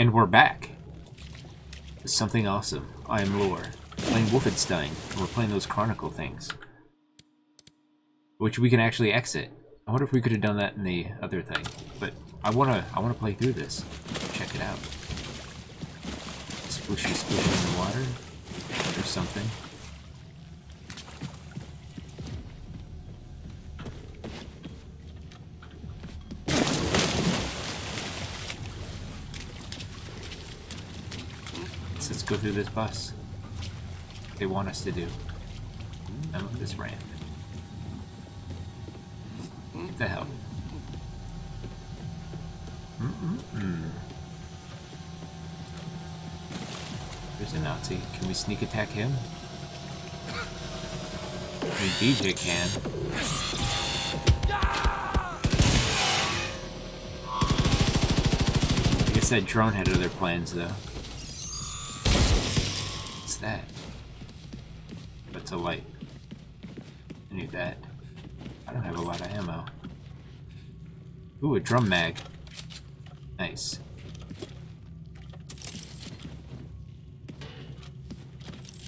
And we're back. Something awesome. I am Lor. Playing Wolfenstein. We're playing those Chronicle things. Which we can actually exit. I wonder if we could have done that in the other thing. But I wanna I wanna play through this. Check it out. Splooshy splooshy in the water. Or something. Go through this bus. They want us to do. I love this ramp. What the hell? Mm -mm -mm. There's a Nazi. Can we sneak attack him? I mean, BJ can. I guess that drone had other plans, though that? That's a light. I need that. I don't have a lot of ammo. Ooh, a drum mag. Nice.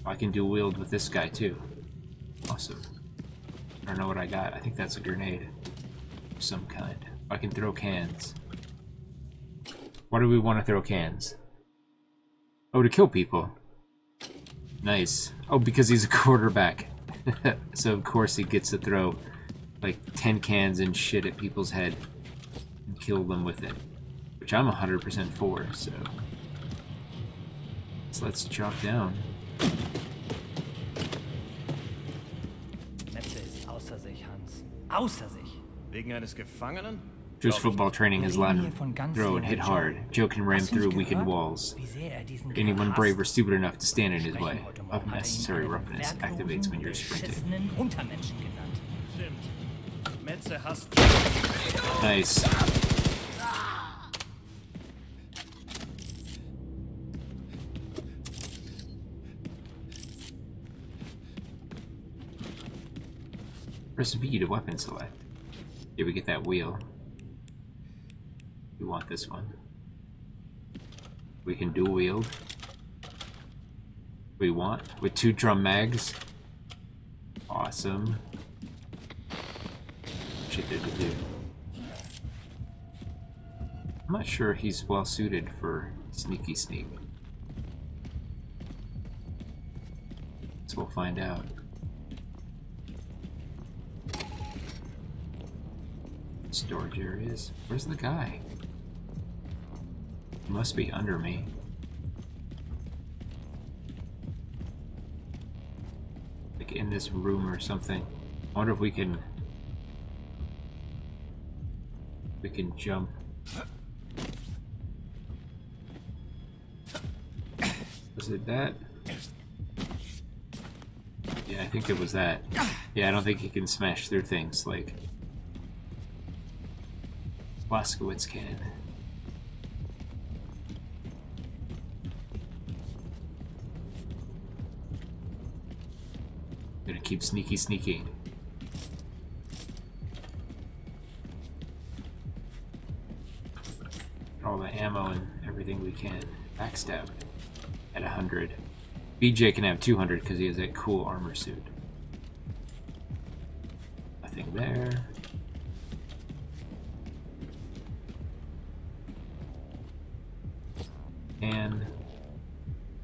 Oh, I can dual wield with this guy too. Awesome. I don't know what I got. I think that's a grenade. Of some kind. I can throw cans. Why do we want to throw cans? Oh, to kill people. Nice. Oh, because he's a quarterback. so of course he gets to throw like 10 cans and shit at people's head and kill them with it. Which I'm 100% for, so... So let's chop down. Metze ist außer sich, Hans. Außer sich. Wegen eines Gefangenen? Joe's football training has let him throw and hit hard. Joe can ram through weakened walls. Anyone brave or stupid enough to stand in his way. Unnecessary roughness activates when you're sprinting. Nice. Press V to weapon select. Here we get that wheel. We want this one. We can dual wield. We want with two drum mags. Awesome. Shit there to do. I'm not sure he's well suited for sneaky sneak. So we'll find out. Storage areas. Where's the guy? Must be under me. Like in this room or something. I wonder if we can... We can jump. Was it that? Yeah, I think it was that. Yeah, I don't think he can smash through things like Blazkowicz can. Keep sneaky sneaky. All the ammo and everything we can. Backstab at 100. BJ can have 200 because he has that cool armor suit. Nothing there. And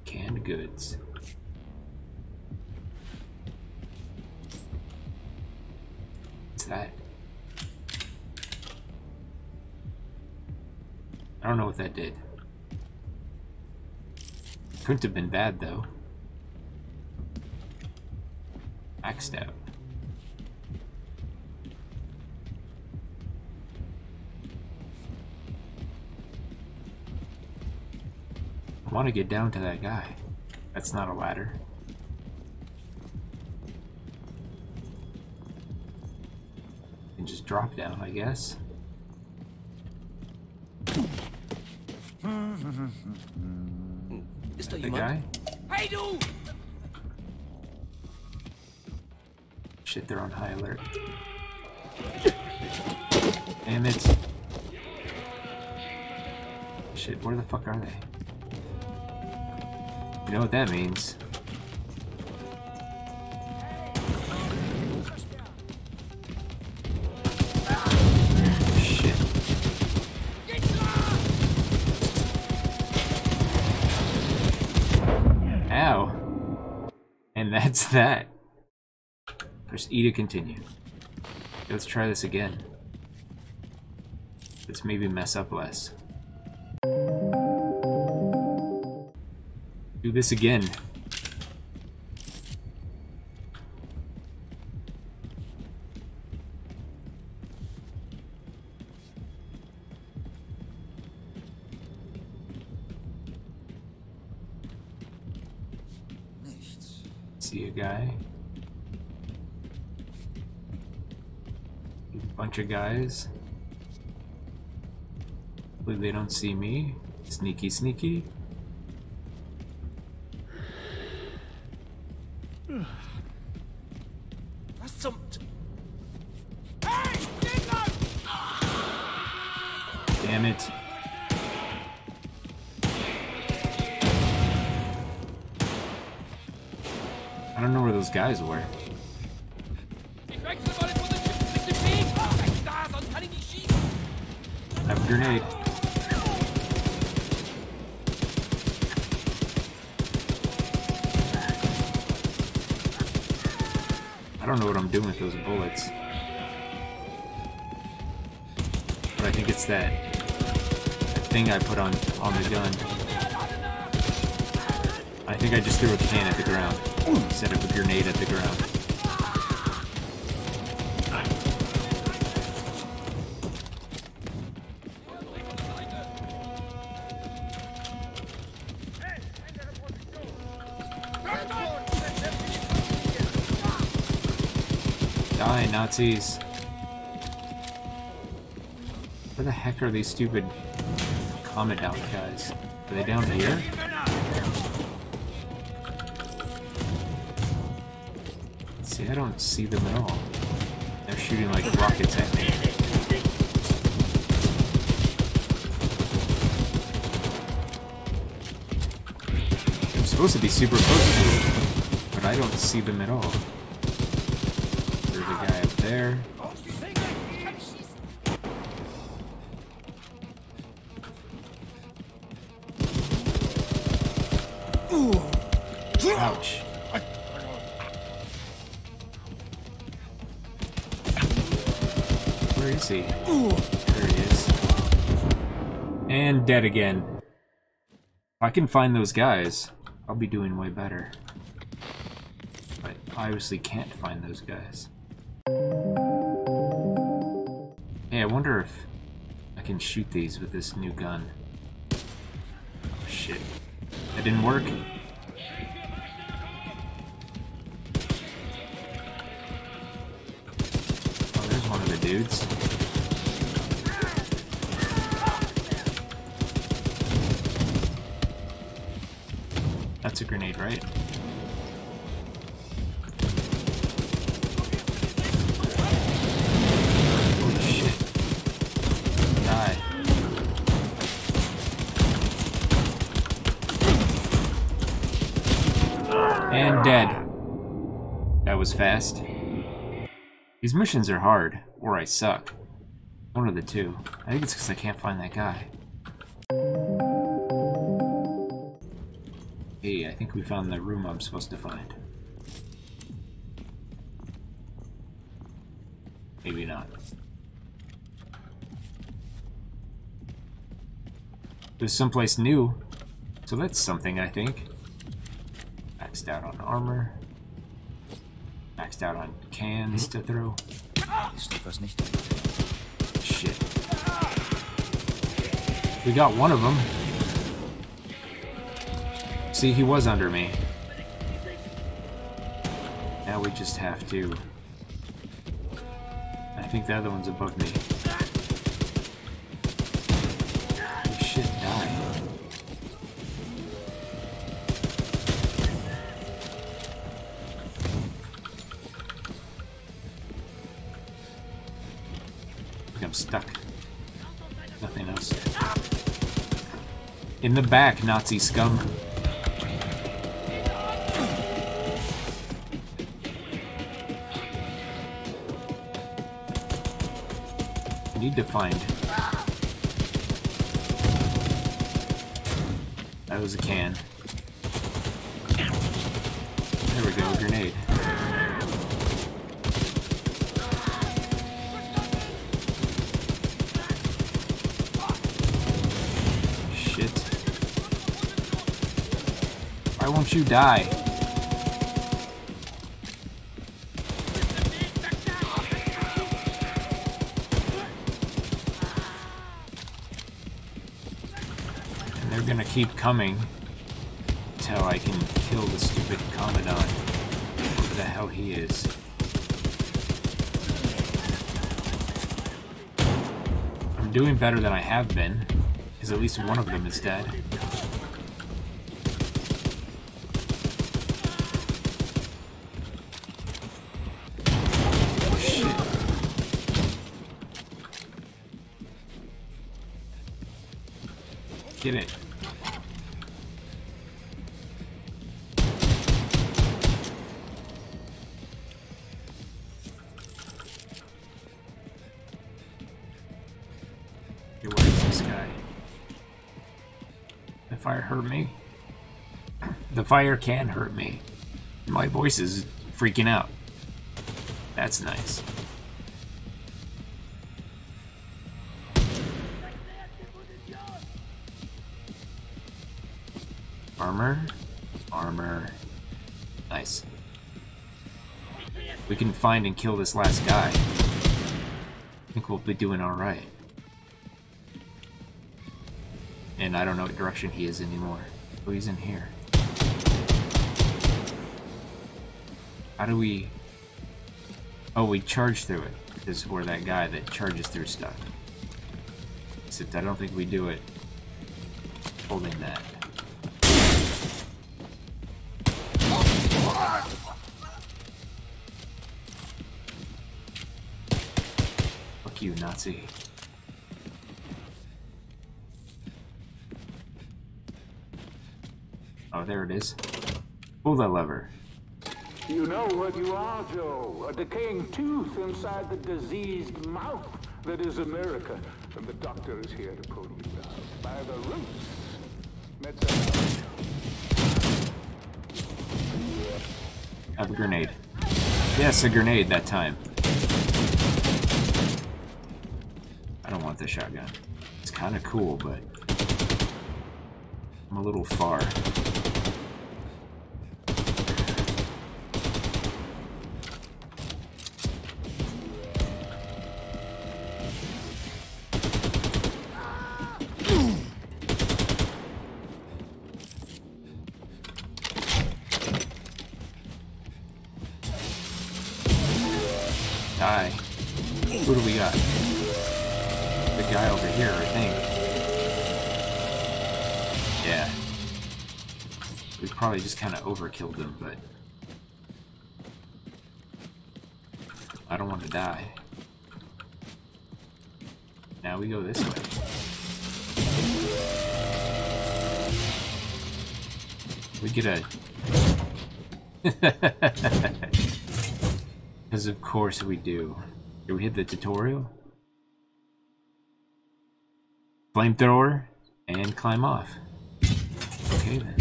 canned goods. That did. Couldn't have been bad, though. Backstab. I want to get down to that guy. That's not a ladder. And just drop down, I guess. Ist da Guy? Hey du! Shit, they're on high alert. Damn it. shit, where the fuck are they? You know what that means. that. Press E to continue. Let's try this again. Let's maybe mess up less. Do this again. Bunch of guys. Hopefully they don't see me. Sneaky, sneaky. Damn it. I don't know where those guys were. Grenade. I don't know what I'm doing with those bullets. But I think it's that, that thing I put on, on the gun. I think I just threw a can at the ground instead of a grenade at the ground. Nazis. Where the heck are these stupid commandant guys? Are they down here? See, I don't see them at all. They're shooting like rockets at me. I'm supposed to be super close to them, but I don't see them at all. There's a guy up there. Ouch. Where is he? There he is. And dead again. If I can find those guys, I'll be doing way better. But I obviously can't find those guys. Hey, I wonder if I can shoot these with this new gun. Oh, shit. That didn't work? Oh, there's one of the dudes. That's a grenade, right? That was fast. These missions are hard, or I suck. One of the two. I think it's because I can't find that guy. Hey, I think we found the room I'm supposed to find. Maybe not. There's someplace new, so that's something, I think. Maxed out on armor. Maxed out on cans to throw. Shit. We got one of them. See, he was under me. Now we just have to... I think the other one's above me. I'm stuck. Nothing else. In the back, Nazi scum. Need to find. That was a can. There we go, Won't you die? And they're gonna keep coming until I can kill the stupid Commandant. Who the hell he is. I'm doing better than I have been, because at least one of them is dead. Get it. Okay, where is this guy? The fire hurt me. The fire can hurt me. My voice is freaking out. That's nice. Armor. Nice. We can find and kill this last guy. I think we'll be doing alright. And I don't know what direction he is anymore. Oh, he's in here. How do we... Oh, we charge through it. Because we're that guy that charges through stuff. Except I don't think we do it holding that. Fuck you, Nazi. Oh, there it is. Pull that lever. You know what you are, Joe. A decaying tooth inside the diseased mouth that is America. And the doctor is here to pull you out by the roots. Have a grenade. Yes, a grenade that time. Shotgun. It's kind of cool, but I'm a little far. Die. Who do we got? Guy over here, I think. Yeah. We probably just kind of overkilled him, but... I don't want to die. Now we go this way. We get a... Because of course we do. Did we hit the tutorial? Flamethrower and climb off. Okay then.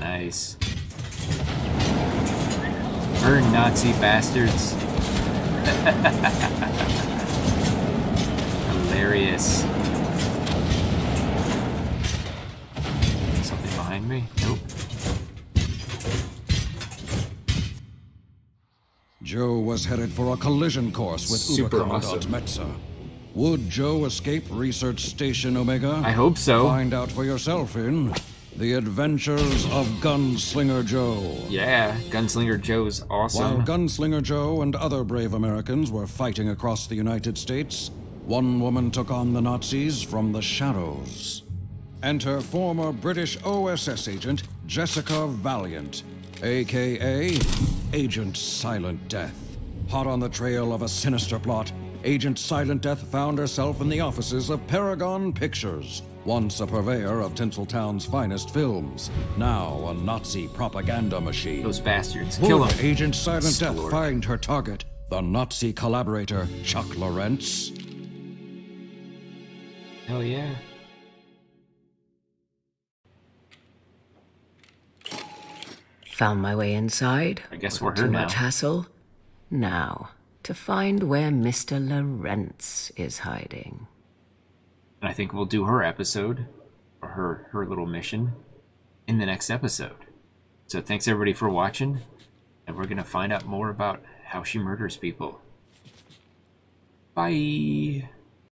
Nice. Burn Nazi bastards. Hilarious. Something behind me? Nope. Joe was headed for a collision course with Super Uber Commandant awesome. Metze. Would Joe escape Research Station Omega? I hope so. Find out for yourself in The Adventures of Gunslinger Joe. Yeah, Gunslinger Joe's awesome. While Gunslinger Joe and other brave Americans were fighting across the United States, one woman took on the Nazis from the shadows. Enter former British OSS agent Jessica Valiant, aka Agent Silent Death. Hot on the trail of a sinister plot, Agent Silent Death found herself in the offices of Paragon Pictures, once a purveyor of Tinseltown's finest films, now a Nazi propaganda machine. Those bastards. Kill Would them. Agent Silent Death find her target, the Nazi collaborator Chuck Lorentz? Hell yeah. Found my way inside. I guess Wasn't we're her too now. much hassle. Now, to find where Mr. Lorentz is hiding. And I think we'll do her episode, or her, her little mission, in the next episode. So thanks everybody for watching, and we're gonna find out more about how she murders people. Bye!